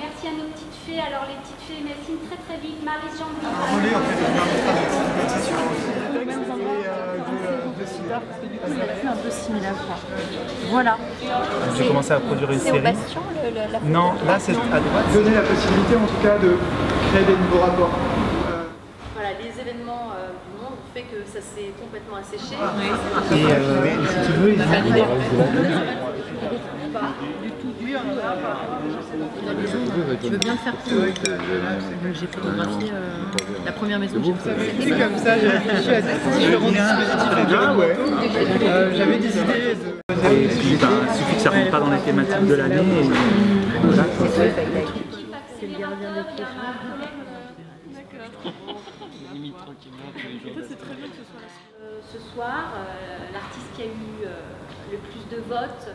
Merci à nos petites fées. Alors les petites fées, merci très très vite. Marie-Jean. Voler ah, en fait, de compétition. Euh, euh, voilà. J'ai commencé à produire une série. Bastion, la non, là c'est à. Donner la possibilité en tout cas de créer des nouveaux rapports. Euh, voilà, les événements du monde ont fait que ça s'est complètement asséché. Ah. Et euh, si il Tu veux bien le faire pour moi J'ai photographié euh, la première maison que j'ai photographiée. C'est comme ça, j'ai réfléchi à différents dispositifs bien, ouais. Euh, J'avais des idées de... Et puis, il suffit que ça rentre pas dans les thématiques de l'année. Voilà. C'est le gardien des pieds. Euh, ce soir, euh, l'artiste qui a eu euh, le plus de votes